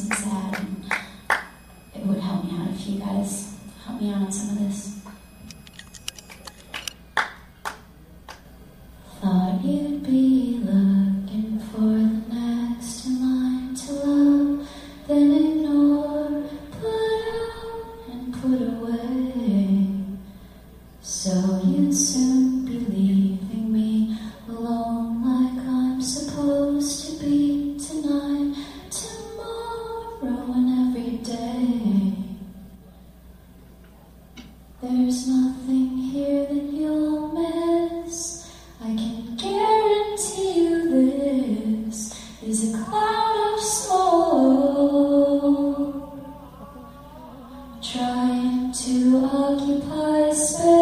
and and it would help me out if you guys help me out on some of this. Thought you'd be looking for the next in line to love, then ignore, put out, and put away. So you'd soon believe. There's nothing here that you'll miss. I can guarantee you this is a cloud of smoke trying to occupy space.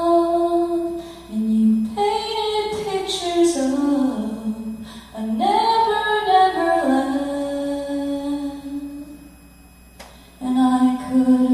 could.